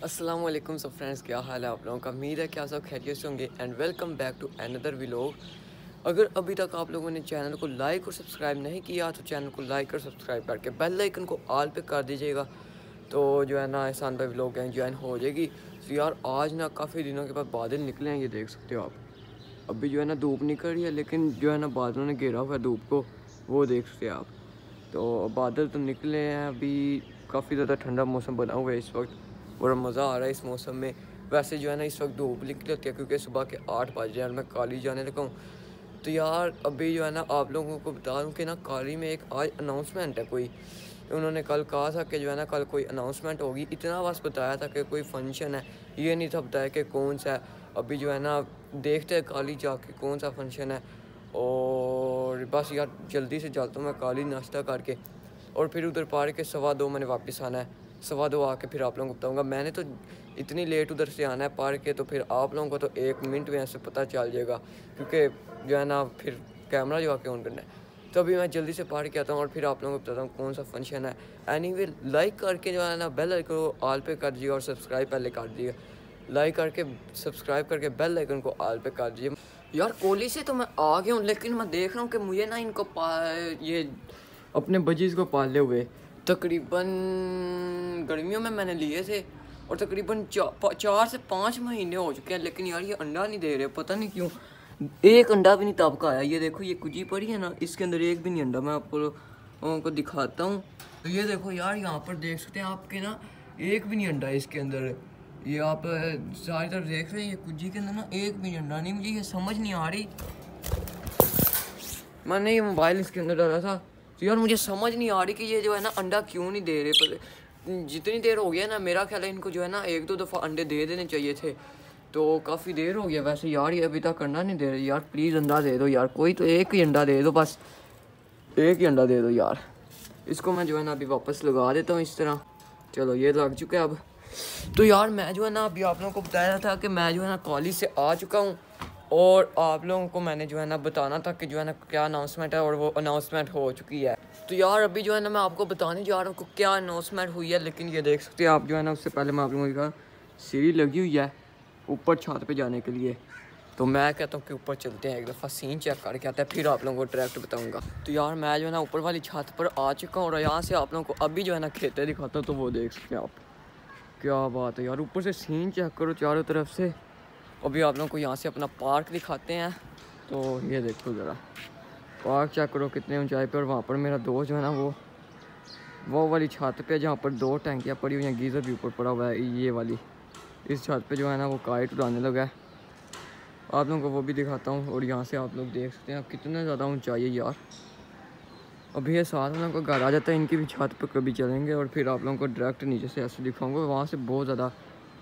अस्सलाम वालेकुम सब फ्रेंड्स, क्या हाल है आप लोगों का? उम्मीद है क्या सब खैरियत से होंगे। And welcome back to another vlog अगर अभी तक आप लोगों ने चैनल को लाइक और सब्सक्राइब नहीं किया तो चैनल को लाइक और सब्सक्राइब करके बेल आइकन को ऑल पे कर दीजिएगा। तो जो है ना, एहसान भाई व्लॉग हैं ज्वाइन हो जाएगी। तो यार, आज ना काफ़ी दिनों के बाद बादल निकले हैं, ये देख सकते हो आप। अभी जो है ना धूप निकल रही है, लेकिन जो है ना बादलों ने घेरा हुआ है धूप को, वो देख सकते हो आप। तो बादल तो निकले हैं, अभी काफ़ी ज़्यादा ठंडा मौसम बना हुआ है इस वक्त। और मज़ा आ रहा है इस मौसम में। वैसे जो है ना, इस वक्त धूप निकली होती है क्योंकि सुबह के आठ बज रहे हैं मैं काली जाने लगा हूँ। तो यार, अभी जो है ना, आप लोगों को बता दूँ कि ना, काली में एक आज अनाउंसमेंट है कोई। उन्होंने कल कहा था कि जो है ना, कल कोई अनाउंसमेंट होगी। इतना बस बताया था कि कोई फ़ंक्शन है। ये नहीं था बताया कि कौन सा है। अभी जो है ना, देखते हैं काली जाके कौन सा फ़ंक्शन है। और बस यार, जल्दी से चलता हूँ मैं काली नाश्ता करके। और फिर उधर पढ़ के सवा दो मैंने वापस आना है। सवा दो आके फिर आप लोगों को बताऊँगा। मैंने तो इतनी लेट उधर से आना है पढ़ के तो फिर आप लोगों को तो एक मिनट में ऐसे पता चल जाएगा। क्योंकि जो है ना, फिर कैमरा जो आके ऑन करना है। तो अभी मैं जल्दी से पढ़ के आता हूँ और फिर आप लोगों को बताता हूँ कौन सा फ़ंक्शन है। एनी वे लाइक करके जो है ना बेल आइकन को ऑल पे कर दीजिए और सब्सक्राइब पहले कर दीजिए। लाइक करके सब्सक्राइब करके बेल आइकन को ऑल पे कर दीजिए। यार, कोहली से तो मैं आ गया हूँ, लेकिन मैं देख रहा हूँ कि मुझे ना इनको पा ये अपने बजीज को पाले हुए तकरीबन गर्मियों में मैंने लिए थे और तकरीबन चा, चार से पाँच महीने हो चुके हैं लेकिन यार ये अंडा नहीं दे रहे पता नहीं क्यों। एक अंडा भी नहीं तब का आया ये देखो ये कुजी पड़ी है ना इसके अंदर एक भी नहीं अंडा। मैं आपको को दिखाता हूँ। तो ये देखो यार यहाँ पर देख सकते हैं आपके ना एक भी नहीं अंडा इसके अंदर। ये आप सारी तरफ़ देख रहे हैं ये कुजी के अंदर ना एक भी नहीं अंडा नहीं मुझे ये समझ नहीं आ रही। मैंने ये मोबाइल इसके अंदर डाला था। तो यार मुझे समझ नहीं आ रही कि ये जो है ना अंडा क्यों नहीं दे रहे? पर जितनी देर हो गया ना, मेरा ख्याल है इनको जो है ना एक दो दफ़ा अंडे दे देने चाहिए थे। तो काफ़ी देर हो गया वैसे यार, ये अभी तक अंडा नहीं दे रहे। यार प्लीज़ अंडा दे दो यार, कोई तो एक ही अंडा दे दो बस। एक ही अंडा दे दो यार। इसको मैं जो है ना अभी वापस लगा देता हूँ इस तरह। चलो ये लग चुका है अब। तो यार मैं जो है ना अभी आप लोगों को बताया था कि मैं जो है ना कॉलेज से आ चुका हूँ। और आप लोगों को मैंने जो है ना बताना था कि जो है ना क्या अनाउंसमेंट है और वो अनाउंसमेंट हो चुकी है। तो यार, अभी जो है ना मैं आपको बताने जा रहा हूँ क्या अनाउंसमेंट हुई है, लेकिन ये देख सकते हैं आप जो है ना, उससे पहले मैं आप लोगों का सीढ़ी लगी हुई है ऊपर छत पे जाने के लिए। तो मैं कहता हूँ कि ऊपर चलते हैं, एक दफ़ा सीन चेक करके आता है, फिर आप लोगों को डायरेक्ट बताऊँगा। तो यार, मैं जो है ना ऊपर वाली छत पर आ चुका हूँ और यहाँ से आप लोगों को अभी जो है ना खेते दिखाता हूँ तो वो देख सकते हैं आप। क्या बात है यार, ऊपर से सीन चेक करो चारों तरफ़ से। अभी आप लोगों को यहाँ से अपना पार्क दिखाते हैं। तो ये देखो ज़रा, पार्क चेक करो, कितने ऊंचाई पे और वहाँ पर मेरा दोस्त जो है ना वो वो वाली छत पे जहाँ पर दो टैंकियाँ पड़ी हुई हैं, गीज़र भी ऊपर पड़ा हुआ है, ये वाली। इस छत पे जो है ना वो काइट उड़ाने लगा है। आप लोगों को वो भी दिखाता हूँ और यहाँ से आप लोग देख सकते हैं, आप कितने ज़्यादा ऊंचाई है यार। अभी ये साथ में को घर आ जाता है, इनकी भी छत पर कभी चलेंगे और फिर आप लोगों को डायरेक्ट नीचे से ऐसे दिखाऊँगा, वहाँ से बहुत ज़्यादा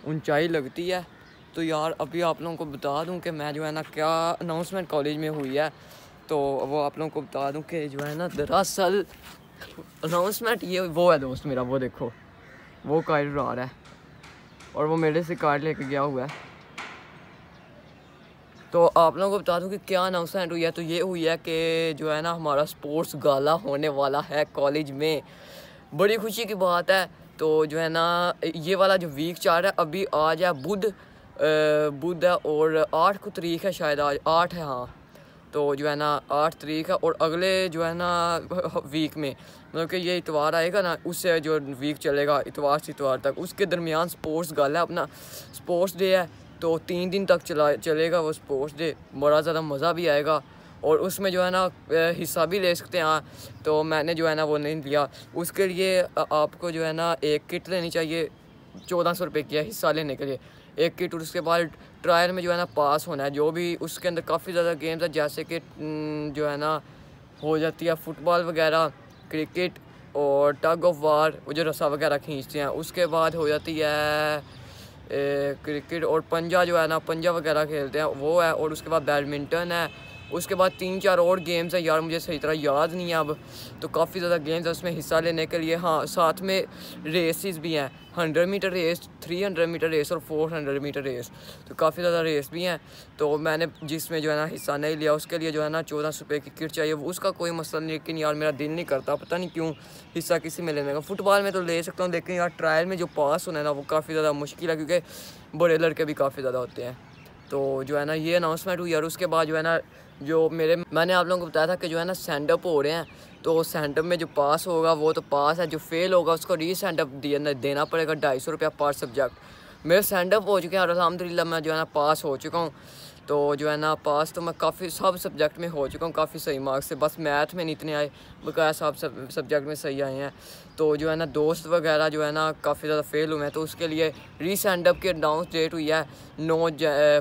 ऊंचाई लगती है। तो यार, अभी आप लोगों को बता दूँ कि मैं जो है ना, क्या अनाउंसमेंट कॉलेज में हुई है? तो वो आप लोगों को बता दूँ कि जो है ना, दरअसल अनाउंसमेंट ये, वो है दोस्त मेरा, वो देखो। वो कार्ड आ रहा है। और वो मेरे से कार्ड लेके गया हुआ है। तो आप लोगों को बता दूँ कि क्या अनाउंसमेंट हुई है? तो ये हुई है कि जो है ना, हमारा स्पोर्ट्स गाला होने वाला है कॉलेज में। बड़ी खुशी की बात है। तो जो है ना, ये वाला जो वीक चार है, अभी आज है बुध। बुध है और आठ को तरीक है शायद आज आठ है हाँ तो जो है ना आठ तरीक है और अगले जो है ना वीक में मतलब कि ये इतवार आएगा ना उससे जो वीक चलेगा इतवार से इतवार तक उसके दरमियान स्पोर्ट्स गल है अपना स्पोर्ट्स डे है तो तीन दिन तक चला चलेगा वो स्पोर्ट्स डे बड़ा ज़्यादा मज़ा भी आएगा और उसमें जो है ना हिस्सा भी ले सकते हैं तो मैंने जो है ना वो नहीं लिया उसके लिए आपको जो है ना एक किट लेनी चाहिए चौदह सौ रुपये की हिस्सा लेने के लिए एक किट और उसके बाद ट्रायल में जो है ना पास होना है। जो भी उसके अंदर काफ़ी ज़्यादा गेम्स है, जैसे कि जो है ना, हो जाती है फुटबॉल वगैरह क्रिकेट और टग ऑफ़ वार वो जो रस्सा वगैरह खींचते हैं। उसके बाद हो जाती है क्रिकेट और पंजा जो है ना, पंजा वगैरह खेलते हैं, वो है, और उसके बाद बैडमिंटन है। उसके बाद तीन चार और गेम्स हैं। यार, मुझे सही तरह याद नहीं है अब। तो काफ़ी ज़्यादा गेम्स हैं उसमें हिस्सा लेने के लिए। हाँ साथ में रेसेस भी हैं। Hundred metre race three hundred metre race और फोर हंड्रेड मीटर रेस तो काफ़ी ज़्यादा रेस भी हैं। तो मैंने जिसमें जो है ना हिस्सा नहीं लिया, उसके लिए जो है ना चौदह सौ की किट चाहिए। उसका कोई मसला नहीं, लेकिन यार, मेरा दिल नहीं करता। पता नहीं क्यों हिस्सा किसी में लेने का। फुटबॉल में तो ले सकता हूँ, लेकिन यार ट्रायल में जो पास होना है ना, वो काफ़ी ज़्यादा मुश्किल है, क्योंकि बड़े लड़के भी काफ़ी ज़्यादा होते हैं। तो जो है ना, ये अनाउंसमेंट हुई और उसके बाद जो है ना, जो मेरे, मैंने आप लोगों को बताया था कि जो है ना सेंडअप हो रहे हैं तो सेंडअप में जो पास होगा, वो तो पास है, जो फेल होगा, उसको री देना पड़ेगा ढाई सौ रुपया पर सब्जेक्ट मेरे सेंडअप हो चुके हैं और अलहमदिल्ला मैं जो है ना पास हो चुका हूँ। तो जो है ना, पास तो मैं काफ़ी सब सब्जेक्ट में हो चुका हूँ, काफ़ी सही मार्क्स से। बस मैथ में नहीं इतने आए बकाया सब सब्जेक्ट में सही आए हैं। तो जो है ना, दोस्त वगैरह जो है ना, काफ़ी ज़्यादा फेल हुए हैं। तो उसके लिए री अप की अनाउंस डेट हुई है, नौ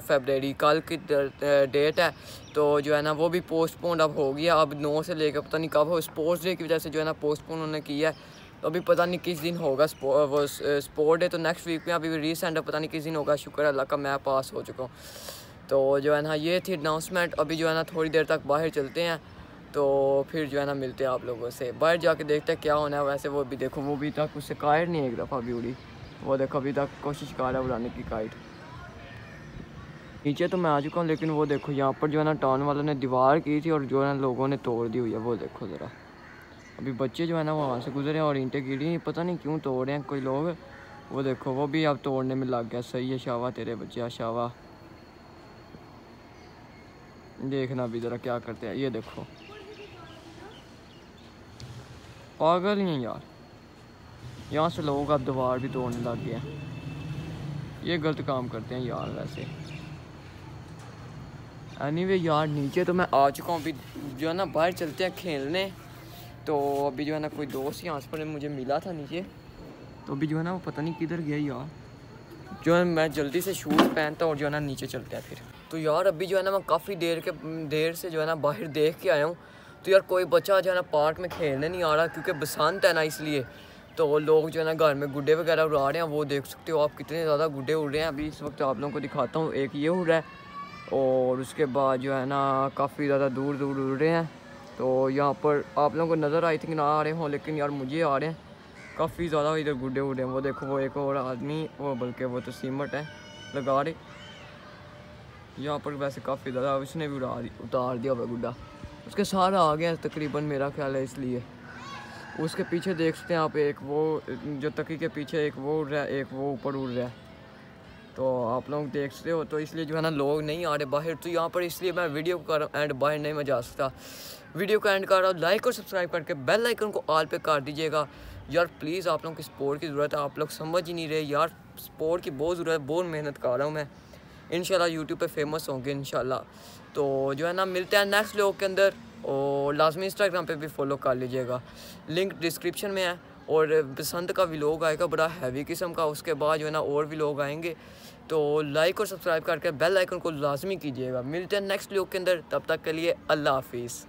फेबररी कल की डेट है। तो जो है ना, वो भी पोस्टपोन अब हो गया अब नौ से लेकर पता नहीं कब हो स्पोर्ट्स डे की वजह से जो है ना पोस्टपोन उन्होंने किया है। तो अभी पता नहीं किस दिन होगा वो स्पोर्ट डे तो नेक्स्ट वीक में अभी रीसेंट पता नहीं किस दिन होगा। शुक्र अल्लाह का मैं पास हो चुका हूँ। तो जो है ना, ये थी अनाउंसमेंट अभी जो है ना, थोड़ी देर तक बाहर चलते हैं तो फिर जो है ना, मिलते हैं आप लोगों से। बाहर जाके देखते हैं क्या होना है। वैसे वो भी देखो, वो भी तक उससे काइट नहीं एक दफ़ा भी उड़ी। वो देखो, अभी तक कोशिश कर रहा है उड़ाने की काइट। नीचे तो मैं आ चुका हूँ, लेकिन वो देखो, यहाँ पर जो है ना टाउन वालों ने दीवार की थी और जो है ना, लोगों ने तोड़ दी हुई है। वो देखो ज़रा। अभी बच्चे जो है ना वहाँ से गुजरे हैं और ईंटें गिरी पता नहीं क्यों तोड़ रहे हैं कोई लोग। वो देखो, वो भी अब तोड़ने में लग गया। सही है, शावा तेरे बच्चे, शावा। देखना भी ज़रा क्या करते हैं। ये देखो। पागल ही यार। यहाँ से लोग अब दीवार भी तोड़ने लग गए ये गलत काम करते हैं यार वैसे। एनी वे यार, नीचे तो मैं आ चुका हूँ। अभी जो है ना, बाहर चलते हैं खेलने। तो अभी जो है ना, कोई दोस्त यहाँ पर मुझे मिला था नीचे। तो अभी जो है ना, वो पता नहीं किधर गया यार। जो है, मैं जल्दी से शूज़ पहनता और जो है ना, नीचे चलते हैं फिर। तो यार, अभी जो है ना मैं काफ़ी देर के, देर से जो है ना बाहर देख के आया हूँ। तो यार, कोई बच्चा जो है ना पार्क में खेलने नहीं आ रहा, क्योंकि बसंत है ना इसलिए। तो लोग जो है ना घर में गुड्डे वगैरह उड़ा रहे हैं, वो देख सकते हो आप कितने ज़्यादा गुड्डे उड़ रहे हैं। अभी इस वक्त आप लोगों को दिखाता हूँ, एक ये उड़ रहा है और उसके बाद जो है ना काफ़ी ज़्यादा दूर दूर उड़ रहे हैं। तो यहाँ पर आप लोगों को नज़र आई थिंक ना आ रहे हों, लेकिन यार मुझे आ रहे हैं। काफ़ी ज़्यादा इधर गुड्डे उड़े हैं, वो देखो, वो एक और आदमी, वो बल्कि वो तो सीमट है, लगा रहे। यहाँ पर वैसे काफ़ी ज़्यादा उसने भी उड़ा उतार दिया हुआ गुड्डा। उसके सारा आ गया तकरीबन, मेरा ख्याल है इसलिए। उसके पीछे देख सकते हैं आप, एक वो, जो तकी के पीछे एक वो उड़ रहा है, एक वो ऊपर उड़ रहा है। तो आप लोग देख सकते हो तो इसलिए जो है ना, लोग नहीं आ रहे बाहर। तो यहाँ पर इसलिए मैं वीडियो कर रहा हूँ एंड बाहर नहीं मैं जा सकता। वीडियो को एंड कर रहा हूँ लाइक और सब्सक्राइब करके बेल आइकन को ऑल पे कर दीजिएगा। यार प्लीज़ आप लोगों की सपोर्ट की ज़रूरत है, आप लोग समझ ही नहीं रहे। यार सपोर्ट की बहुत ज़रूरत है, बहुत मेहनत कर रहा हूँ मैं। इन यूट्यूब पर फ़ेमस होंगे इन तो जो है ना, मिलते हैं नेक्स्ट लोग के अंदर और लाजमी इंस्टाग्राम पे भी फॉलो कर लीजिएगा। लिंक डिस्क्रिप्शन में है और बसंत का भी लोग आएगा, बड़ा हैवी किस्म का। उसके बाद जो है ना, और भी लोग आएँगे। तो लाइक और सब्सक्राइब करके बेल आइकन को लाजमी कीजिएगा। मिलते हैं नेक्स्ट लोग के अंदर। तब तक के लिए अल्लाह हाफिज़।